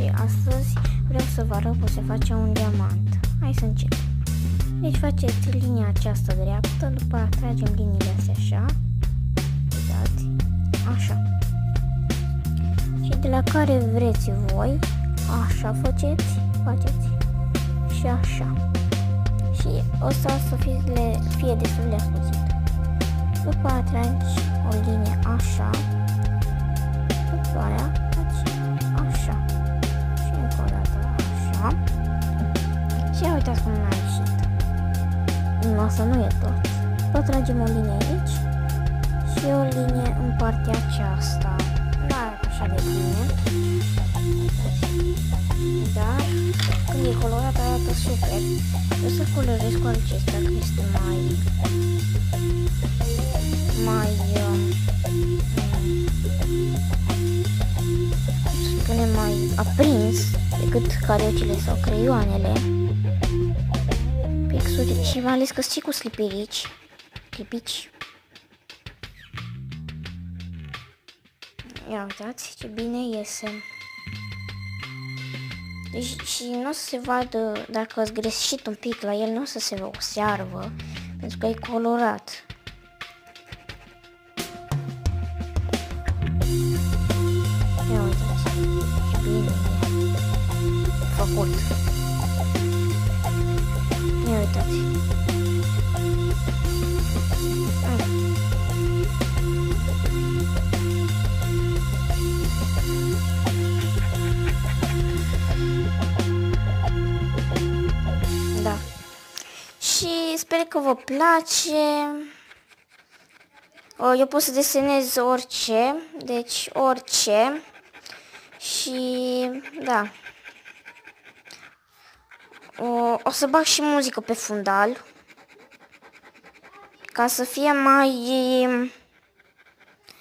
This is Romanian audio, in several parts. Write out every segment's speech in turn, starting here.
și astăzi vreau să vă arăt cum se face un diamant. Hai să începem. Deci faceți linia aceasta dreaptă, după aia tragem liniile astea așa. Uitați, așa. Și de la care vreți voi, așa faceți, faceți și așa. Și o să fie, fie destul de ascuțit. După aia tragi o linie așa. Nu, asta nu e tot. După tragem o linie aici și o linie în partea aceasta. Nu arată așa de bine. Dar când e colorat arată super. O să colorez cu acesta că este mai mai uh, spune mai aprins decât cariocile sau creioanele pixuri și mai ales că și cu slipirici clipici ia uitați ce bine iese deci, și nu o să se vadă dacă ați greșit un pic la el, nu o să se observă pentru că e colorat făcut. Ia uitați. Da. Și sper că vă place. Eu pot să desenez orice, deci orice. Și da. O, o să bag și muzică pe fundal. Ca să fie mai...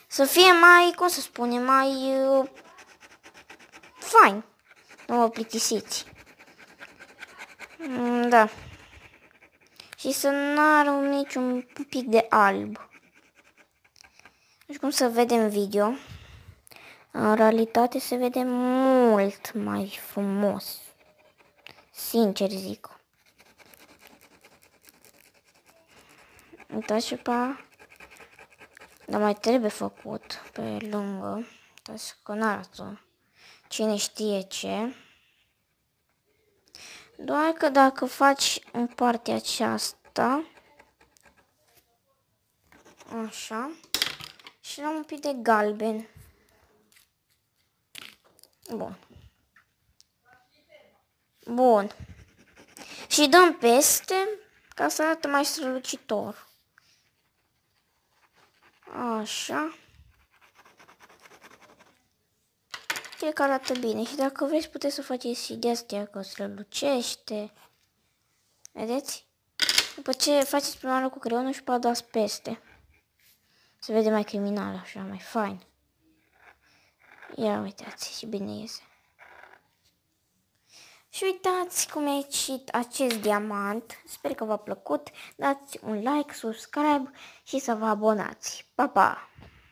Să fie mai, cum să spune, mai... Uh, fain. Nu vă plictisiți. Mm, da. Și să nu are niciun pic de alb. Deci cum să vedem video. În realitate se vede mult mai frumos. Sincer zic. Uitați și pe Dar mai trebuie făcut pe lângă. Uitați că n-arată cine știe ce. Doar că dacă faci în partea aceasta, așa, și luăm un pic de galben. Bun. Bun. Și dăm peste ca să arate mai strălucitor. Așa. Cred că arată bine și dacă vreți puteți să faceți și de astea că strălucește. Vedeți? După ce faceți prima oară cu creionul și pe dați peste. Se vede mai criminal așa, mai fain. Ia uitați și bine iese. Și uitați cum a ieșit acest diamant. Sper că v-a plăcut. Dați un like, subscribe și să vă abonați. Pa, pa!